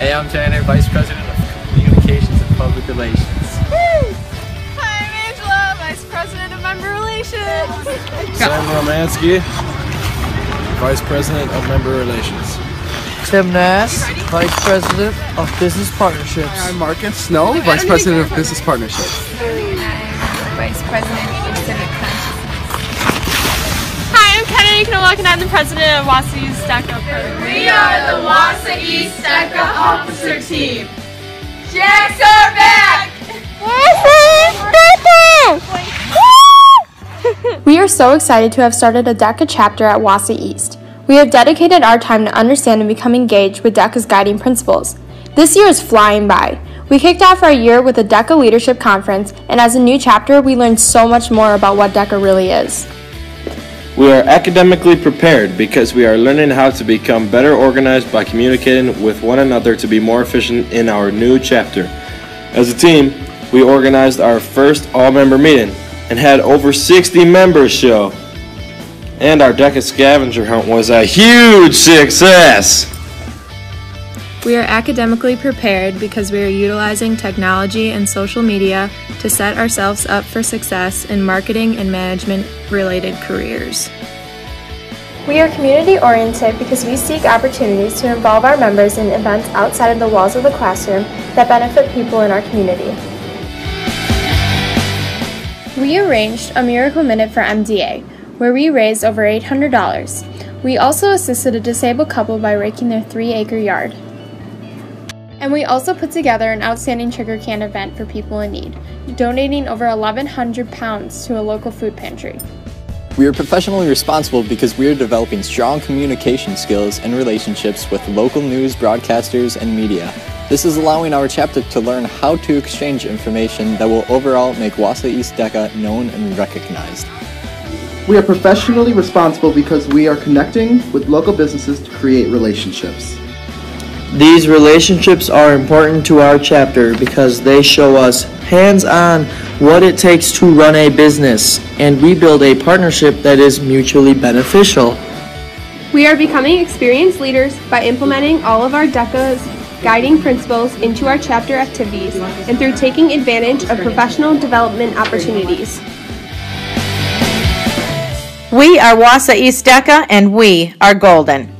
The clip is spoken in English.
I'm Tanner, Vice President of Communications and Public Relations. Hi, I'm Angela, Vice President of Member Relations. Sam Romansky, Vice President of Member Relations. Tim Nass, Vice President of Business Partnerships. I'm Marcus Snow, Vice President of Business Partnerships. I'm Vice President of Civic Consciousness. Hi, I'm Kennedy Knowock, and I'm the President of Wausau East DECA program. We are the Wausau East DECA Officer Team. Jacks are back! We are so excited to have started a DECA chapter at Wausau East. We have dedicated our time to understand and become engaged with DECA's guiding principles. This year is flying by. We kicked off our year with a DECA Leadership Conference, and as a new chapter, we learned so much more about what DECA really is. We are academically prepared because we are learning how to become better organized by communicating with one another to be more efficient in our new chapter. As a team, we organized our first all member meeting and had over 60 members show. And our DECA scavenger hunt was a huge success! We are academically prepared because we are utilizing technology and social media to set ourselves up for success in marketing and management related careers. We are community oriented because we seek opportunities to involve our members in events outside of the walls of the classroom that benefit people in our community. We arranged a Miracle Minute for MDA, where we raised over $800. We also assisted a disabled couple by raking their three acre yard. And we also put together an outstanding Trick-or-Can event for people in need, donating over 1,100 pounds to a local food pantry. We are professionally responsible because we are developing strong communication skills and relationships with local news broadcasters and media. This is allowing our chapter to learn how to exchange information that will overall make Wausau East DECA known and recognized. We are professionally responsible because we are connecting with local businesses to create relationships. These relationships are important to our chapter because they show us hands on what it takes to run a business and we build a partnership that is mutually beneficial. We are becoming experienced leaders by implementing all of our DECA's guiding principles into our chapter activities and through taking advantage of professional development opportunities. We are Wausau East DECA and we are golden.